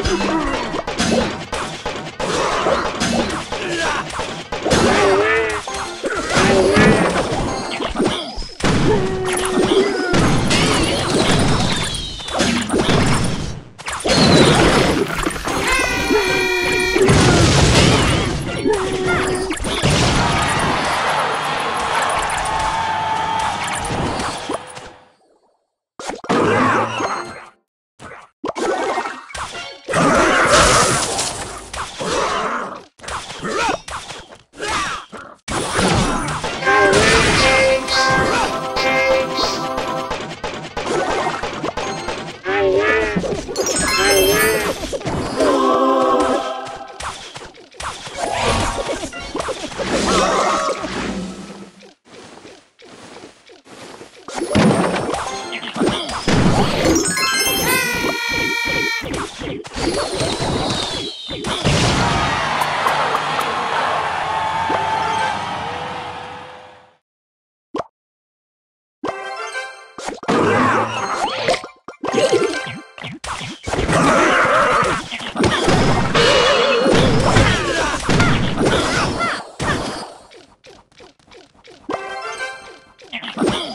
Oh, my God. Ha ha ha!